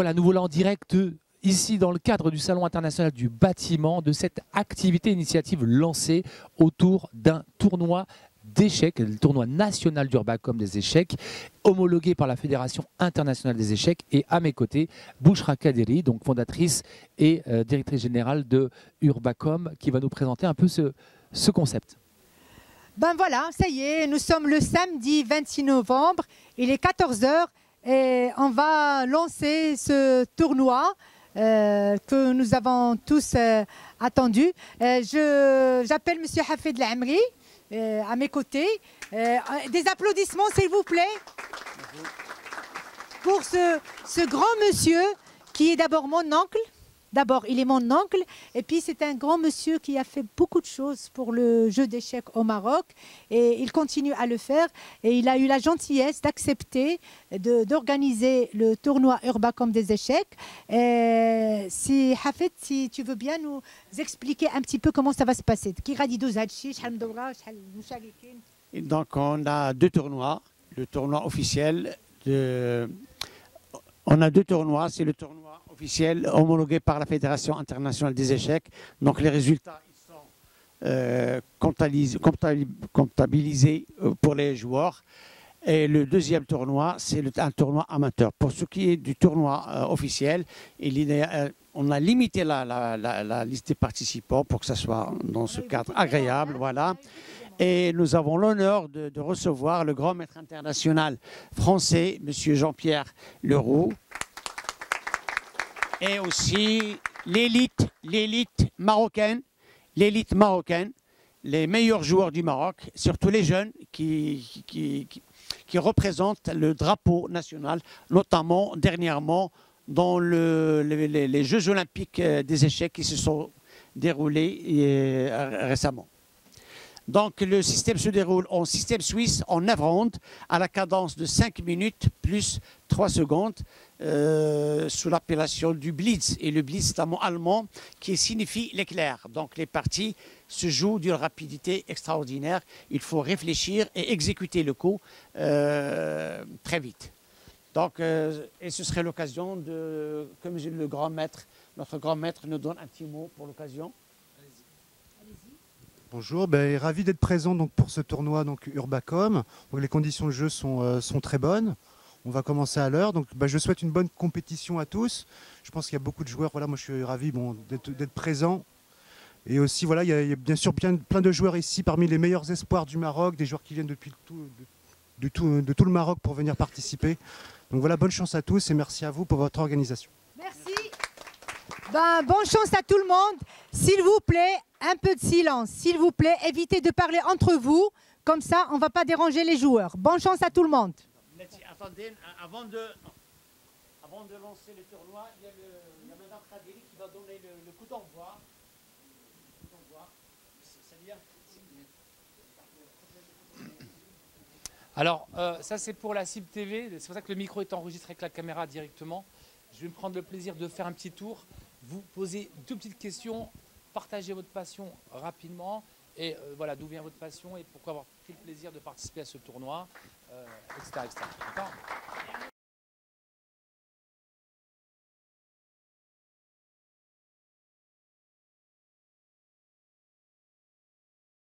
Voilà, nous voilà en direct ici dans le cadre du Salon international du bâtiment, de cette activité initiative lancée autour d'un tournoi d'échecs, le tournoi national d'Urbacom des échecs, homologué par la Fédération internationale des échecs. Et à mes côtés, Bouchra Kaderi, donc fondatrice et euh, directrice générale de Urbacom, qui va nous présenter un peu ce, ce concept. Ben voilà, ça y est, nous sommes le samedi 26 novembre, il est 14h et on va lancer ce tournoi euh, que nous avons tous euh, attendu. Euh, J'appelle M. Hafid Lamri à mes côtés. Des applaudissements, s'il vous plaît, pour ce grand monsieur qui est d'abord mon oncle. D'abord, il est mon oncle, et puis c'est un grand monsieur qui a fait beaucoup de choses pour le jeu d'échecs au Maroc, et il continue à le faire, et il a eu la gentillesse d'accepter d'organiser le tournoi Urbacom des échecs. Si Hafid, si tu veux bien nous expliquer un petit peu comment ça va se passer. Donc on a deux tournois, le tournoi officiel de on a deux tournois. C'est le tournoi officiel homologué par la Fédération internationale des échecs. Donc les résultats ils sont euh, comptabilis- comptabil- comptabilisés euh, pour les joueurs. Et le deuxième tournoi, c'est un tournoi amateur. Pour ce qui est du tournoi euh, officiel, il euh, on a limité la, la- la- la liste des participants pour que ça soit dans ce cadre agréable. Voilà. Et nous avons l'honneur de, recevoir le grand maître international français, Monsieur Jean-Pierre Leroux, et aussi l'élite, marocaine, l'élite marocaine, les meilleurs joueurs du Maroc, surtout les jeunes qui, représentent le drapeau national, notamment dernièrement dans le- les- les- les Jeux olympiques euh, des échecs qui se sont déroulés euh, récemment. Donc le système se déroule en système suisse en 9 rounds à la cadence de 5 minutes plus 3 secondes euh, sous l'appellation du Blitz. Et le Blitz, c'est un mot allemand qui signifie l'éclair. Donc les parties se jouent d'une rapidité extraordinaire. Il faut réfléchir et exécuter le coup euh, très vite. Donc, euh, et ce serait l'occasion de, comme le grand maître, notre grand maître nous donne un petit mot pour l'occasion. Bonjour, ben, ravi d'être présent pour ce tournoi Urbacom. Donc, les conditions de jeu sont, euh, sont très bonnes. On va commencer à l'heure. Ben, je souhaite une bonne compétition à tous. Je pense qu'il y a beaucoup de joueurs. Voilà, moi, je suis ravi bon, d'être présent. Et aussi, voilà, il y a, bien sûr plein de joueurs ici, parmi les meilleurs espoirs du Maroc, des joueurs qui viennent depuis de, tout, tout le Maroc pour venir participer. Donc voilà, bonne chance à tous et merci à vous pour votre organisation. Ben, bonne chance à tout le monde. S'il vous plaît, un peu de silence. S'il vous plaît, évitez de parler entre vous. Comme ça, on ne va pas déranger les joueurs. Bonne chance à tout le monde. Attendez, avant de, avant de lancer le tournoi, il y a, le, il y a Mme Khadiri qui va donner le, le coup d'envoi. Alors, euh, ça c'est pour la cible TV, c'est pour ça que le micro est enregistré avec la caméra directement. Je vais me prendre le plaisir de faire un petit tour, vous poser deux petites questions, partager votre passion rapidement, et euh, voilà d'où vient votre passion et pourquoi avoir pris le plaisir de participer à ce tournoi, euh, etc.